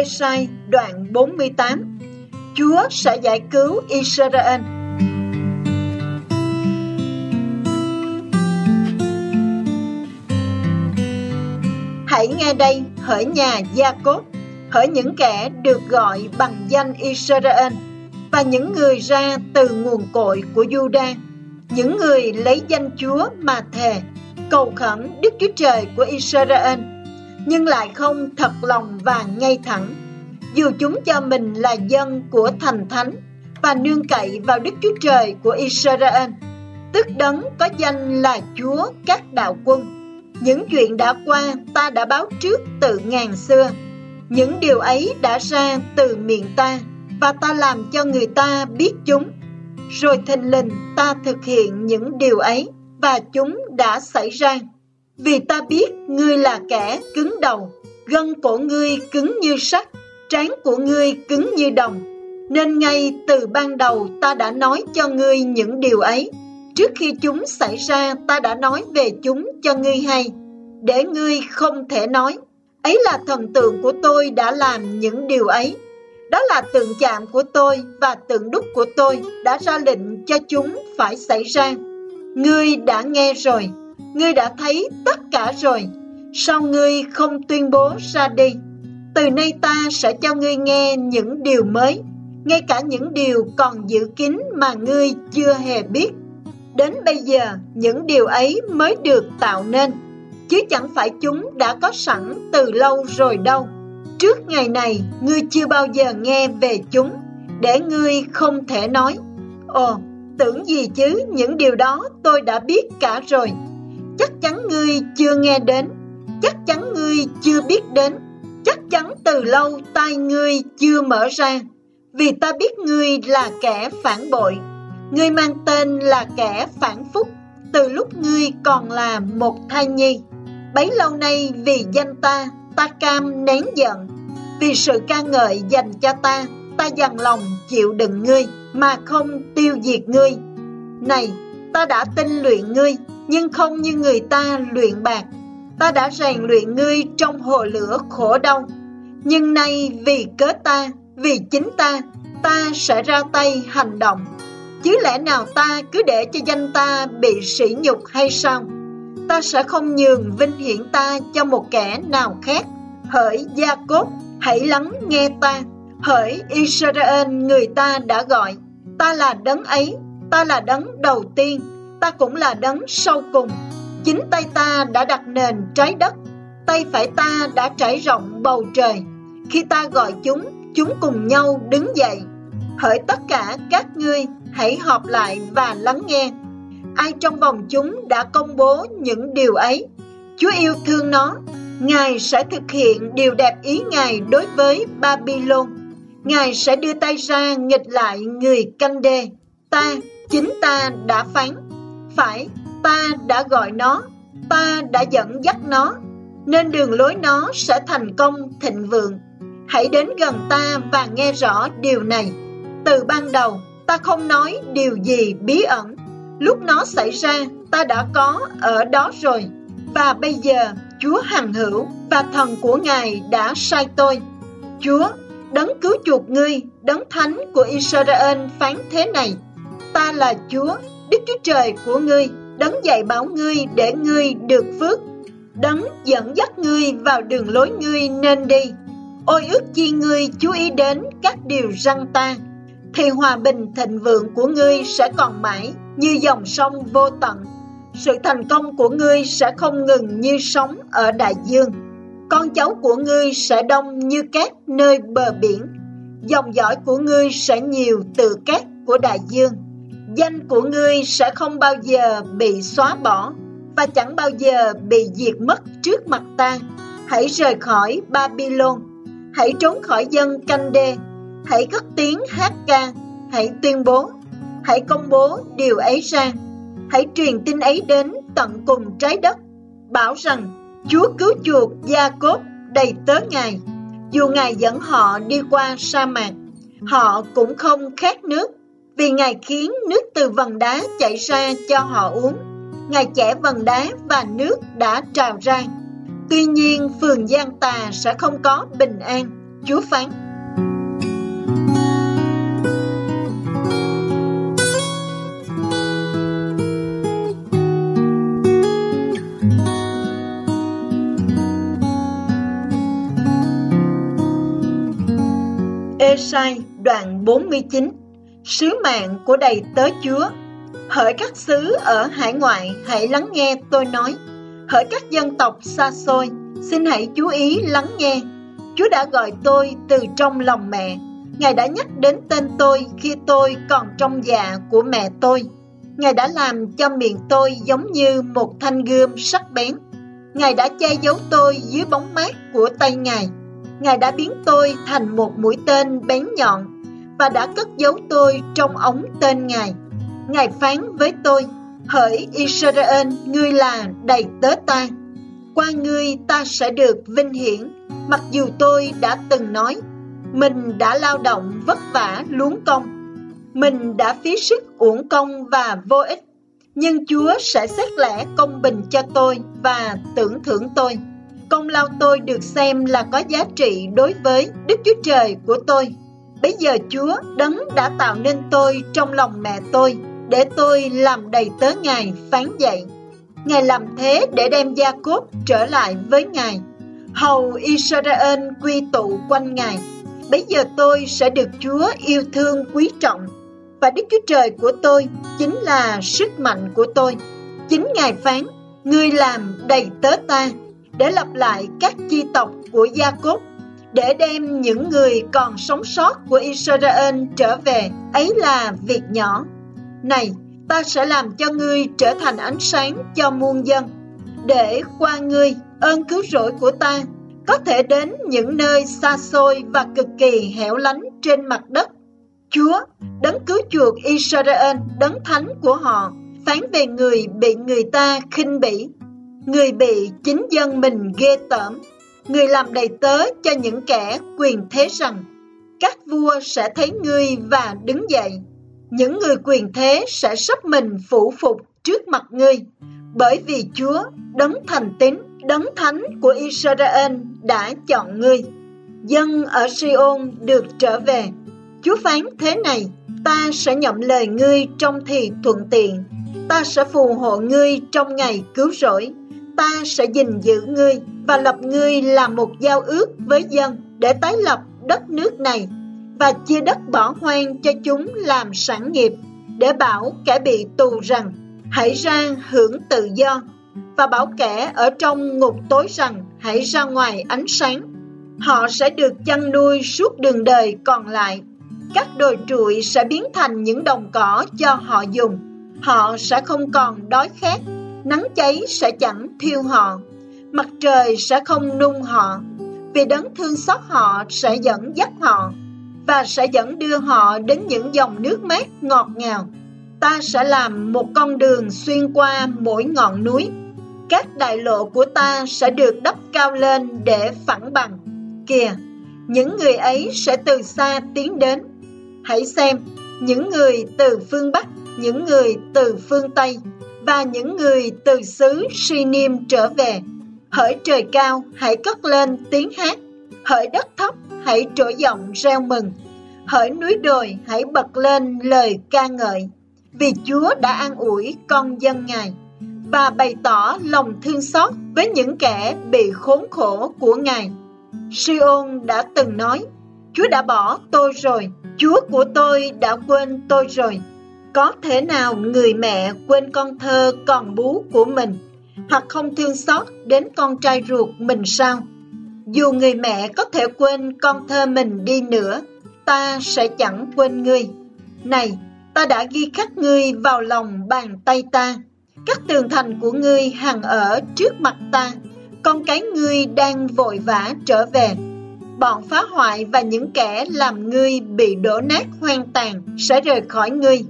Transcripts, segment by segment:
Esai đoạn 48 Chúa sẽ giải cứu Israel. Hãy nghe đây, hỡi nhà Gia-cốp, hỡi những kẻ được gọi bằng danh Israel và những người ra từ nguồn cội của Juda, những người lấy danh Chúa mà thề, cầu khẩn Đức Chúa Trời của Israel nhưng lại không thật lòng và ngay thẳng. Dù chúng cho mình là dân của thành thánh và nương cậy vào Đức Chúa Trời của Israel, tức đấng có danh là Chúa các đạo quân. Những chuyện đã qua ta đã báo trước từ ngàn xưa. Những điều ấy đã ra từ miệng ta và ta làm cho người ta biết chúng. Rồi thình lình ta thực hiện những điều ấy và chúng đã xảy ra. Vì ta biết ngươi là kẻ cứng đầu, gân cổ ngươi cứng như sắt, trán của ngươi cứng như đồng. Nên ngay từ ban đầu ta đã nói cho ngươi những điều ấy. Trước khi chúng xảy ra ta đã nói về chúng cho ngươi hay, để ngươi không thể nói. Ấy là thần tượng của tôi đã làm những điều ấy. Đó là tượng chạm của tôi và tượng đúc của tôi đã ra lệnh cho chúng phải xảy ra. Ngươi đã nghe rồi, ngươi đã thấy tất cả rồi, sao ngươi không tuyên bố ra đi? Từ nay ta sẽ cho ngươi nghe những điều mới, ngay cả những điều còn giữ kín mà ngươi chưa hề biết. Đến bây giờ, những điều ấy mới được tạo nên, chứ chẳng phải chúng đã có sẵn từ lâu rồi đâu. Trước ngày này, ngươi chưa bao giờ nghe về chúng, để ngươi không thể nói. Ồ, tưởng gì chứ, những điều đó tôi đã biết cả rồi chắc chắn ngươi chưa nghe đến, chắc chắn ngươi chưa biết đến, chắc chắn từ lâu tai ngươi chưa mở ra, vì ta biết ngươi là kẻ phản bội, ngươi mang tên là kẻ phản phúc, từ lúc ngươi còn là một thai nhi. Bấy lâu nay vì danh ta, ta cam nén giận, vì sự ca ngợi dành cho ta, ta dằn lòng chịu đựng ngươi, mà không tiêu diệt ngươi. Này, ta đã tinh luyện ngươi, nhưng không như người ta luyện bạc. Ta đã rèn luyện ngươi trong hồ lửa khổ đau. Nhưng nay vì cớ ta, vì chính ta, ta sẽ ra tay hành động. Chứ lẽ nào ta cứ để cho danh ta bị sỉ nhục hay sao? Ta sẽ không nhường vinh hiển ta cho một kẻ nào khác. Hỡi Gia Cốt, hãy lắng nghe ta. Hỡi Israel người ta đã gọi, ta là đấng ấy, ta là đấng đầu tiên, ta cũng là đấng sau cùng. Chính tay ta đã đặt nền trái đất, tay phải ta đã trải rộng bầu trời. Khi ta gọi chúng, chúng cùng nhau đứng dậy. Hỡi tất cả các ngươi, hãy họp lại và lắng nghe. Ai trong vòng chúng đã công bố những điều ấy? Chúa yêu thương nó. Ngài sẽ thực hiện điều đẹp ý Ngài đối với Babylon. Ngài sẽ đưa tay ra nghịch lại người canh đê. Ta, chính ta đã phán phải, ta đã gọi nó, ta đã dẫn dắt nó, nên đường lối nó sẽ thành công thịnh vượng. Hãy đến gần ta và nghe rõ điều này. Từ ban đầu, ta không nói điều gì bí ẩn. Lúc nó xảy ra, ta đã có ở đó rồi. Và bây giờ, Chúa hằng hữu và thần của Ngài đã sai tôi. Chúa, đấng cứu chuộc ngươi, đấng thánh của Israel phán thế này. Ta là Chúa, Đức Chúa Trời của ngươi, đấng dạy bảo ngươi để ngươi được phước, đấng dẫn dắt ngươi vào đường lối ngươi nên đi. Ôi ước chi ngươi chú ý đến các điều răng ta, thì hòa bình thịnh vượng của ngươi sẽ còn mãi như dòng sông vô tận. Sự thành công của ngươi sẽ không ngừng như sóng ở đại dương. Con cháu của ngươi sẽ đông như cát nơi bờ biển. Dòng dõi của ngươi sẽ nhiều từ cát của đại dương danh của ngươi sẽ không bao giờ bị xóa bỏ và chẳng bao giờ bị diệt mất trước mặt ta. Hãy rời khỏi Babylon, hãy trốn khỏi dân canh đê, hãy cất tiếng hát ca, hãy tuyên bố, hãy công bố điều ấy ra, hãy truyền tin ấy đến tận cùng trái đất, bảo rằng Chúa cứu chuộc Gia Cốp đầy tớ Ngài. Dù Ngài dẫn họ đi qua sa mạc, họ cũng không khát nước, vì Ngài khiến nước từ vần đá chảy ra cho họ uống. Ngài chẻ vần đá và nước đã trào ra. Tuy nhiên, phường gian tà sẽ không có bình an, Chúa phán. Ê-sai đoạn 49 Sứ mạng của đầy tớ Chúa. Hỡi các xứ ở hải ngoại, hãy lắng nghe tôi nói. Hỡi các dân tộc xa xôi, xin hãy chú ý lắng nghe. Chúa đã gọi tôi từ trong lòng mẹ. Ngài đã nhắc đến tên tôi khi tôi còn trong dạ của mẹ tôi. Ngài đã làm cho miệng tôi giống như một thanh gươm sắc bén. Ngài đã che giấu tôi dưới bóng mát của tay Ngài. Ngài đã biến tôi thành một mũi tên bén nhọn và đã cất giấu tôi trong ống tên Ngài. Ngài phán với tôi, hỡi Israel, ngươi là đầy tớ ta. Qua ngươi ta sẽ được vinh hiển, mặc dù tôi đã từng nói, mình đã lao động vất vả luống công, mình đã phí sức uổng công và vô ích, nhưng Chúa sẽ xét lẽ công bình cho tôi và tưởng thưởng tôi công lao tôi được xem là có giá trị đối với Đức Chúa Trời của tôi. Bây giờ Chúa đấng đã tạo nên tôi trong lòng mẹ tôi, để tôi làm đầy tớ Ngài phán dạy. Ngài làm thế để đem Gia cốt trở lại với Ngài. Hầu Israel quy tụ quanh Ngài. Bây giờ tôi sẽ được Chúa yêu thương quý trọng. Và Đức Chúa Trời của tôi chính là sức mạnh của tôi. Chính Ngài phán, Ngươi làm đầy tớ ta để lập lại các chi tộc của Gia Cốt để đem những người còn sống sót của Israel trở về, ấy là việc nhỏ. Này, ta sẽ làm cho ngươi trở thành ánh sáng cho muôn dân, để qua ngươi ơn cứu rỗi của ta có thể đến những nơi xa xôi và cực kỳ hẻo lánh trên mặt đất. Chúa, đấng cứu chuộc Israel, đấng thánh của họ, phán về người bị người ta khinh bỉ Người bị chính dân mình ghê tởm, người làm đầy tớ cho những kẻ quyền thế rằng, các vua sẽ thấy ngươi và đứng dậy. Những người quyền thế sẽ sắp mình phủ phục trước mặt ngươi, bởi vì Chúa, đấng thành tín, đấng thánh của Israel đã chọn ngươi. Dân ở Sion được trở về. Chúa phán thế này, ta sẽ nhậm lời ngươi trong thì thuận tiện, ta sẽ phù hộ ngươi trong ngày cứu rỗi ta sẽ gìn giữ ngươi và lập ngươi làm một giao ước với dân để tái lập đất nước này và chia đất bỏ hoang cho chúng làm sản nghiệp để bảo kẻ bị tù rằng, hãy ra hưởng tự do. Và bảo kẻ ở trong ngục tối rằng, hãy ra ngoài ánh sáng. Họ sẽ được chăn nuôi suốt đường đời còn lại. Các đồi trụi sẽ biến thành những đồng cỏ cho họ dùng. Họ sẽ không còn đói khát nắng cháy sẽ chẳng thiêu họ, mặt trời sẽ không nung họ, vì đấng thương xót họ sẽ dẫn dắt họ và sẽ dẫn đưa họ đến những dòng nước mát ngọt ngào. Ta sẽ làm một con đường xuyên qua mỗi ngọn núi. Các đại lộ của ta sẽ được đắp cao lên để phẳng bằng. Kìa, những người ấy sẽ từ xa tiến đến. Hãy xem, những người từ phương Bắc, những người từ phương Tây, và những người từ xứ suy niêm trở về. Hỡi trời cao, hãy cất lên tiếng hát. Hỡi đất thấp, hãy trỗi giọng reo mừng. Hỡi núi đồi, hãy bật lên lời ca ngợi. Vì Chúa đã an ủi con dân Ngài và bày tỏ lòng thương xót với những kẻ bị khốn khổ của Ngài. Siôn đã từng nói, Chúa đã bỏ tôi rồi, Chúa của tôi đã quên tôi rồi. Có thể nào người mẹ quên con thơ còn bú của mình hoặc không thương xót đến con trai ruột mình sao? Dù người mẹ có thể quên con thơ mình đi nữa, ta sẽ chẳng quên ngươi. Này, ta đã ghi khắc ngươi vào lòng bàn tay ta. Các tường thành của ngươi hằng ở trước mặt ta. Con cái ngươi đang vội vã trở về. Bọn phá hoại và những kẻ làm ngươi bị đổ nát hoang tàn sẽ rời khỏi ngươi.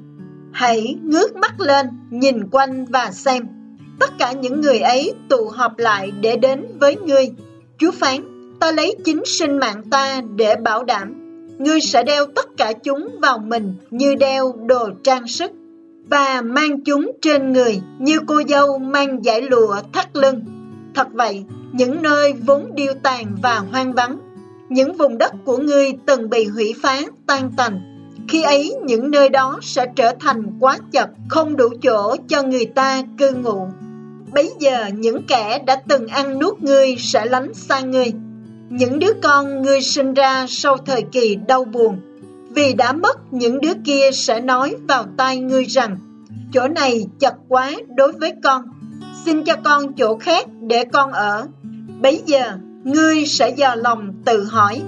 Hãy ngước mắt lên, nhìn quanh và xem. Tất cả những người ấy tụ họp lại để đến với ngươi. Chúa phán, ta lấy chính sinh mạng ta để bảo đảm. Ngươi sẽ đeo tất cả chúng vào mình như đeo đồ trang sức và mang chúng trên người như cô dâu mang giải lụa thắt lưng. Thật vậy, những nơi vốn điêu tàn và hoang vắng, những vùng đất của ngươi từng bị hủy phá, tan tành. Khi ấy, những nơi đó sẽ trở thành quá chật, không đủ chỗ cho người ta cư ngụ. Bấy giờ, những kẻ đã từng ăn nuốt ngươi sẽ lánh xa ngươi. Những đứa con ngươi sinh ra sau thời kỳ đau buồn, vì đã mất những đứa kia sẽ nói vào tai ngươi rằng chỗ này chật quá đối với con xin cho con chỗ khác để con ở bấy giờ ngươi sẽ dò lòng tự hỏi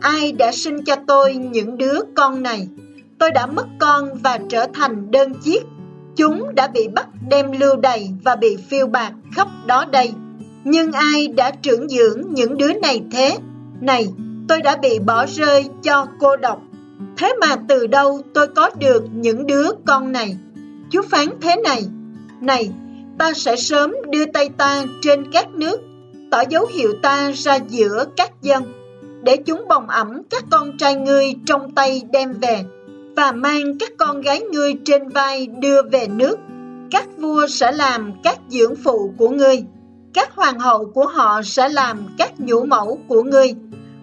ai đã sinh cho tôi những đứa con này tôi đã mất con và trở thành đơn chiếc. Chúng đã bị bắt đem lưu đày và bị phiêu bạc khắp đó đây. Nhưng ai đã trưởng dưỡng những đứa này thế? Này tôi đã bị bỏ rơi cho cô độc. Thế mà từ đâu tôi có được những đứa con này? Chúa phán thế này, Này, ta sẽ sớm đưa tay ta trên các nước, tỏ dấu hiệu ta ra giữa các dân, để chúng bồng ẩm các con trai ngươi trong tay đem về, và mang các con gái ngươi trên vai đưa về nước. Các vua sẽ làm các dưỡng phụ của ngươi, các hoàng hậu của họ sẽ làm các nhũ mẫu của ngươi.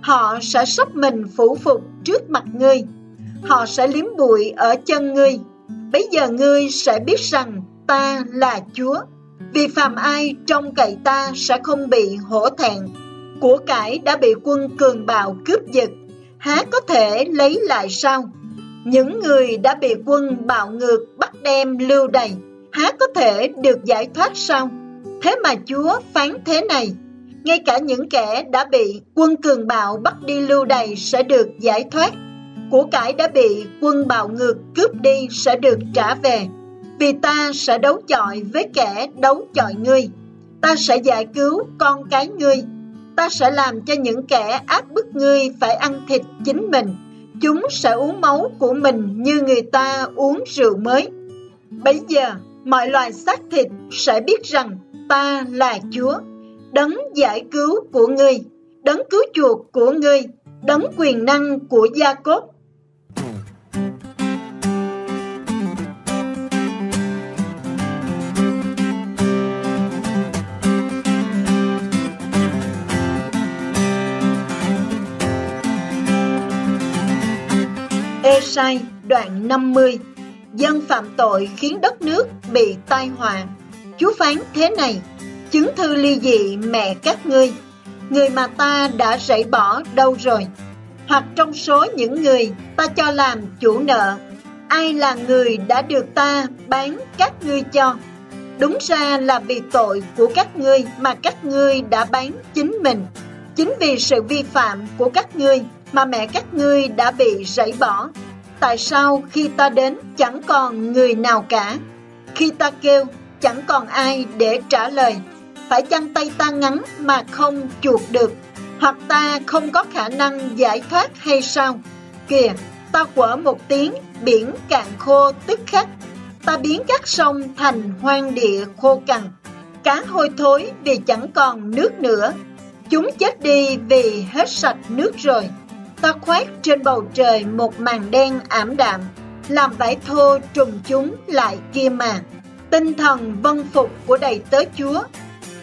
Họ sẽ sắp mình phủ phục trước mặt ngươi, họ sẽ liếm bụi ở chân ngươi Bây giờ ngươi sẽ biết rằng ta là Chúa, vì phàm ai trong cậy ta sẽ không bị hổ thẹn. Của cải đã bị quân cường bạo cướp giật, há có thể lấy lại sao? Những người đã bị quân bạo ngược bắt đem lưu đày, há có thể được giải thoát sao? Thế mà Chúa phán thế này, ngay cả những kẻ đã bị quân cường bạo bắt đi lưu đày sẽ được giải thoát của cải đã bị quân bạo ngược cướp đi sẽ được trả về. Vì ta sẽ đấu chọi với kẻ đấu chọi ngươi. Ta sẽ giải cứu con cái ngươi. Ta sẽ làm cho những kẻ áp bức ngươi phải ăn thịt chính mình. Chúng sẽ uống máu của mình như người ta uống rượu mới. Bây giờ, mọi loài xác thịt sẽ biết rằng ta là Chúa, đấng giải cứu của ngươi, đấng cứu chuộc của ngươi, đấng quyền năng của Gia Cốp sai, đoạn 50 Dân phạm tội khiến đất nước bị tai họa. Chúa phán thế này, Chứng thư ly dị mẹ các ngươi. Người mà ta đã rảy bỏ đâu rồi? Hoặc trong số những người ta cho làm chủ nợ, Ai là người đã được ta bán các ngươi cho? Đúng ra là vì tội của các ngươi mà các ngươi đã bán chính mình. Chính vì sự vi phạm của các ngươi mà mẹ các ngươi đã bị rảy bỏ. Tại sao khi ta đến chẳng còn người nào cả? Khi ta kêu chẳng còn ai để trả lời. Phải chăng tay ta ngắn mà không chuột được? Hoặc ta không có khả năng giải thoát hay sao? Kìa, ta quở một tiếng, biển cạn khô tức khắc. Ta biến các sông thành hoang địa khô cằn. Cá hôi thối vì chẳng còn nước nữa. Chúng chết đi vì hết sạch nước rồi ta khoét trên bầu trời một màn đen ảm đạm, làm vải thô trùng chúng lại kia mà. Tinh thần vân phục của đầy tớ Chúa.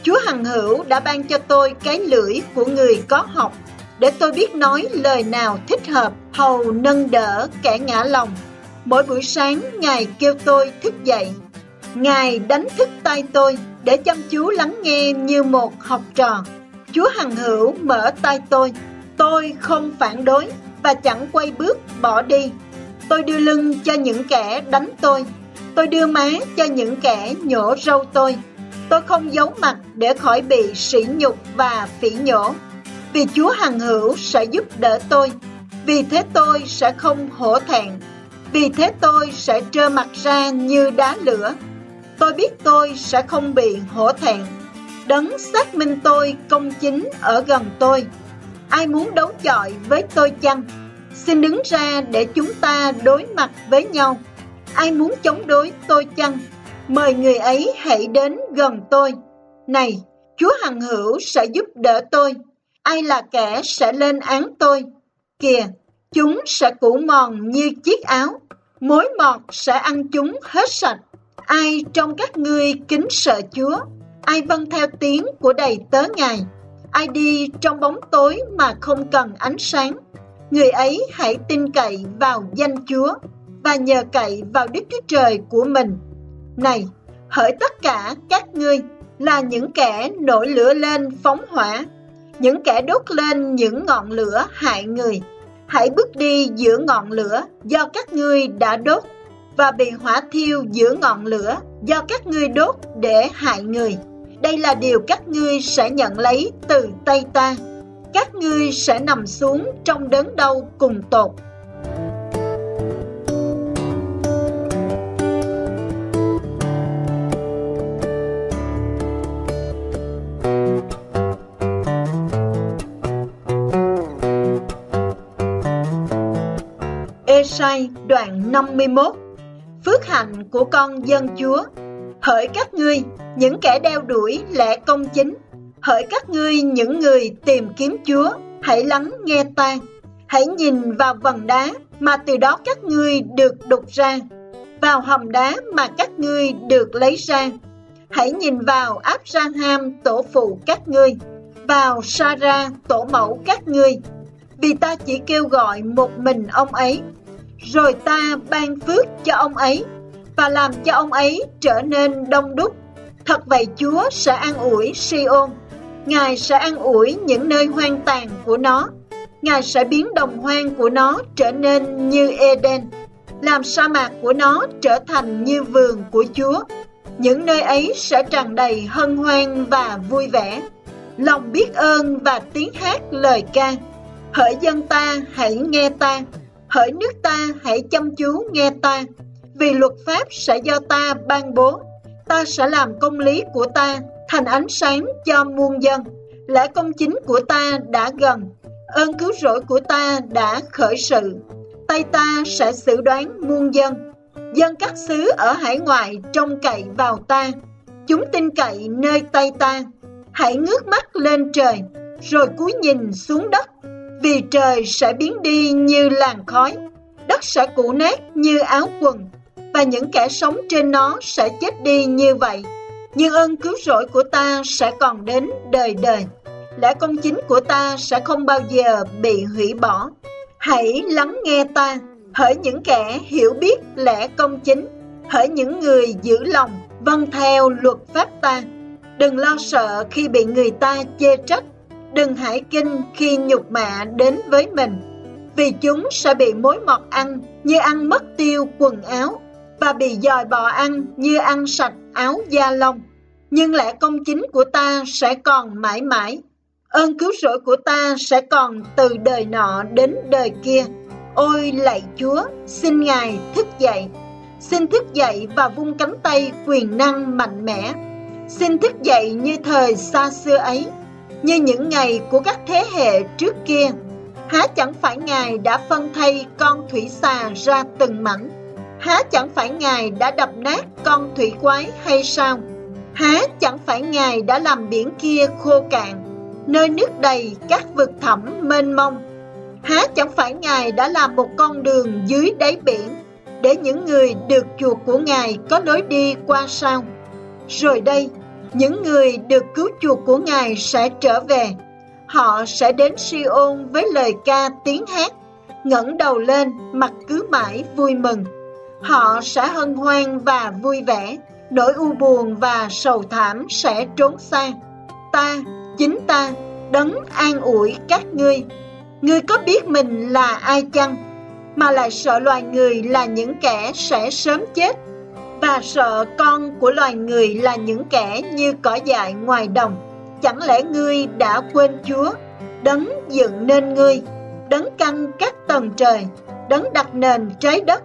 Chúa Hằng Hữu đã ban cho tôi cái lưỡi của người có học, để tôi biết nói lời nào thích hợp, hầu nâng đỡ kẻ ngã lòng. Mỗi buổi sáng, Ngài kêu tôi thức dậy. Ngài đánh thức tay tôi để chăm chú lắng nghe như một học trò. Chúa Hằng Hữu mở tay tôi, Tôi không phản đối và chẳng quay bước, bỏ đi. Tôi đưa lưng cho những kẻ đánh tôi. Tôi đưa má cho những kẻ nhổ râu tôi. Tôi không giấu mặt để khỏi bị sỉ nhục và phỉ nhổ. Vì Chúa Hằng Hữu sẽ giúp đỡ tôi. Vì thế tôi sẽ không hổ thẹn. Vì thế tôi sẽ trơ mặt ra như đá lửa. Tôi biết tôi sẽ không bị hổ thẹn. Đấng xác minh tôi công chính ở gần tôi ai muốn đấu chọi với tôi chăng? Xin đứng ra để chúng ta đối mặt với nhau. Ai muốn chống đối tôi chăng? Mời người ấy hãy đến gần tôi. Này, Chúa Hằng Hữu sẽ giúp đỡ tôi. ai là kẻ sẽ lên án tôi? Kìa, chúng sẽ cũ mòn như chiếc áo, mối mọt sẽ ăn chúng hết sạch. Ai trong các ngươi kính sợ Chúa? Ai vâng theo tiếng của đầy tớ Ngài? Ai đi trong bóng tối mà không cần ánh sáng? Người ấy hãy tin cậy vào danh Chúa và nhờ cậy vào Đức Chúa Trời của mình. Này, hỡi tất cả các ngươi là những kẻ nổi lửa lên phóng hỏa, những kẻ đốt lên những ngọn lửa hại người. Hãy bước đi giữa ngọn lửa do các ngươi đã đốt và bị hỏa thiêu giữa ngọn lửa do các ngươi đốt để hại người. Đây là điều các ngươi sẽ nhận lấy từ tay ta. Các ngươi sẽ nằm xuống trong đớn đau cùng tột. Ê-sai đoạn 51 Phước hạnh của con dân Chúa Hỡi các ngươi, những kẻ đeo đuổi lẽ công chính. Hỡi các ngươi, những người tìm kiếm Chúa Hãy lắng nghe ta. Hãy nhìn vào vần đá mà từ đó các ngươi được đục ra. Vào hầm đá mà các ngươi được lấy ra. Hãy nhìn vào Abraham tổ phụ các ngươi. Vào Sarah tổ mẫu các ngươi. Vì ta chỉ kêu gọi một mình ông ấy rồi ta ban phước cho ông ấy và làm cho ông ấy trở nên đông đúc. Thật vậy Chúa sẽ an ủi Sion, Ngài sẽ an ủi những nơi hoang tàn của nó, Ngài sẽ biến đồng hoang của nó trở nên như Eden, làm sa mạc của nó trở thành như vườn của Chúa. Những nơi ấy sẽ tràn đầy hân hoan và vui vẻ, lòng biết ơn và tiếng hát lời ca. Hỡi dân ta, hãy nghe ta, hỡi nước ta hãy chăm chú nghe ta, vì luật pháp sẽ do ta ban bố. Ta sẽ làm công lý của ta thành ánh sáng cho muôn dân. Lẽ công chính của ta đã gần, ơn cứu rỗi của ta đã khởi sự. Tay ta sẽ xử đoán muôn dân. Dân các xứ ở hải ngoại trông cậy vào ta. Chúng tin cậy nơi tay ta. Hãy ngước mắt lên trời, rồi cúi nhìn xuống đất vì trời sẽ biến đi như làn khói, đất sẽ cũ nát như áo quần, và những kẻ sống trên nó sẽ chết đi như vậy. Nhưng ơn cứu rỗi của ta sẽ còn đến đời đời. Lẽ công chính của ta sẽ không bao giờ bị hủy bỏ. Hãy lắng nghe ta, hỡi những kẻ hiểu biết lẽ công chính, hỡi những người giữ lòng, vâng theo luật pháp ta. Đừng lo sợ khi bị người ta chê trách đừng hãi kinh khi nhục mạ đến với mình, vì chúng sẽ bị mối mọt ăn như ăn mất tiêu quần áo, và bị dòi bò ăn như ăn sạch áo da lông. Nhưng lẽ công chính của ta sẽ còn mãi mãi, ơn cứu rỗi của ta sẽ còn từ đời nọ đến đời kia. Ôi lạy Chúa, xin Ngài thức dậy, xin thức dậy và vung cánh tay quyền năng mạnh mẽ. Xin thức dậy như thời xa xưa ấy, như những ngày của các thế hệ trước kia. Há chẳng phải Ngài đã phân thay con thủy xà ra từng mảnh? Há chẳng phải Ngài đã đập nát con thủy quái hay sao? Há chẳng phải Ngài đã làm biển kia khô cạn, nơi nước đầy các vực thẳm mênh mông? Há chẳng phải Ngài đã làm một con đường dưới đáy biển, để những người được chuộc của Ngài có lối đi qua sao? Rồi đây, những người được cứu chuộc của Ngài sẽ trở về. Họ sẽ đến Siôn với lời ca tiếng hát, ngẩng đầu lên, mặt cứ mãi vui mừng. Họ sẽ hân hoan và vui vẻ, nỗi u buồn và sầu thảm sẽ trốn xa. Ta, chính ta, đấng an ủi các ngươi. Ngươi có biết mình là ai chăng? Mà lại sợ loài người là những kẻ sẽ sớm chết và sợ con của loài người là những kẻ như cỏ dại ngoài đồng. Chẳng lẽ ngươi đã quên Chúa, đấng dựng nên ngươi, đấng căng các tầng trời, đấng đặt nền trái đất,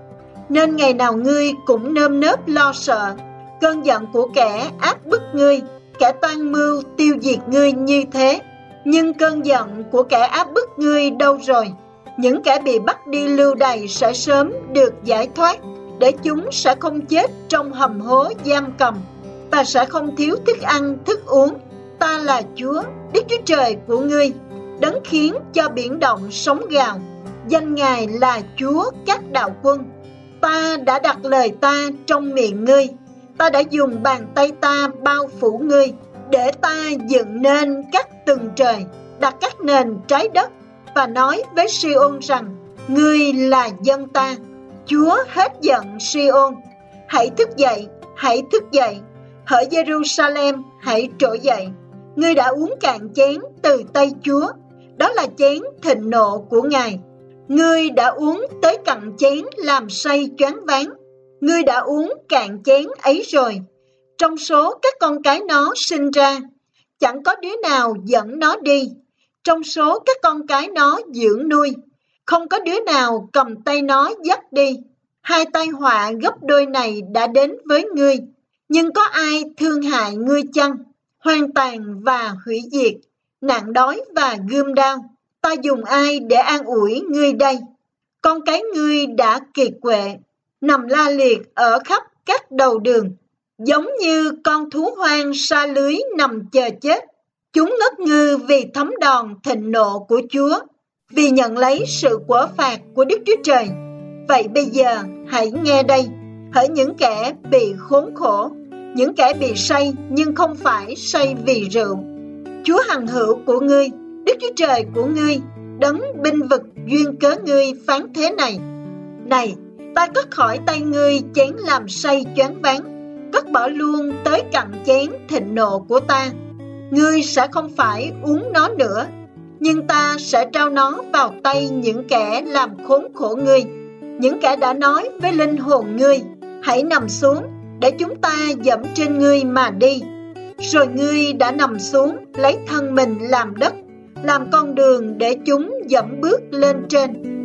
nên ngày nào ngươi cũng nơm nớp lo sợ, cơn giận của kẻ áp bức ngươi, kẻ toan mưu tiêu diệt ngươi như thế. Nhưng cơn giận của kẻ áp bức ngươi đâu rồi? Những kẻ bị bắt đi lưu đày sẽ sớm được giải thoát để chúng sẽ không chết trong hầm hố giam cầm và sẽ không thiếu thức ăn, thức uống. Ta là Chúa, Đức Chúa Trời của ngươi. đấng khiến cho biển động sóng gào. Danh Ngài là Chúa các đạo quân. Ta đã đặt lời ta trong miệng ngươi, ta đã dùng bàn tay ta bao phủ ngươi, để ta dựng nên các tầng trời, đặt các nền trái đất và nói với Siôn rằng, ngươi là dân ta. Chúa hết giận Siôn, hãy thức dậy, hãy thức dậy, hỡi Jerusalem, hãy trỗi dậy. Ngươi đã uống cạn chén từ tay Chúa, đó là chén thịnh nộ của Ngài. Ngươi đã uống tới cặn chén làm say choáng váng. Ngươi đã uống cạn chén ấy rồi. Trong số các con cái nó sinh ra, chẳng có đứa nào dẫn nó đi. Trong số các con cái nó dưỡng nuôi, không có đứa nào cầm tay nó dắt đi. Hai tai họa gấp đôi này đã đến với ngươi, nhưng có ai thương hại ngươi chăng? Hoang tàn và hủy diệt, nạn đói và gươm đao. Ta dùng ai để an ủi ngươi đây? Con cái ngươi đã kiệt quệ, nằm la liệt ở khắp các đầu đường, giống như con thú hoang xa lưới nằm chờ chết. Chúng ngất ngư vì thấm đòn thịnh nộ của Chúa, vì nhận lấy sự quả phạt của Đức Chúa Trời. Vậy bây giờ hãy nghe đây, hỡi những kẻ bị khốn khổ, những kẻ bị say nhưng không phải say vì rượu. Chúa hằng hữu của ngươi, Đức Chúa Trời của ngươi, đấng binh vực duyên cớ ngươi phán thế này. Này, ta cất khỏi tay ngươi chén làm say choáng váng, cất bỏ luôn tới cặn chén thịnh nộ của ta. Ngươi sẽ không phải uống nó nữa, nhưng ta sẽ trao nó vào tay những kẻ làm khốn khổ ngươi, những kẻ đã nói với linh hồn ngươi, hãy nằm xuống để chúng ta dẫm trên ngươi mà đi. Rồi ngươi đã nằm xuống lấy thân mình làm đất, làm con đường để chúng dẫm bước lên trên.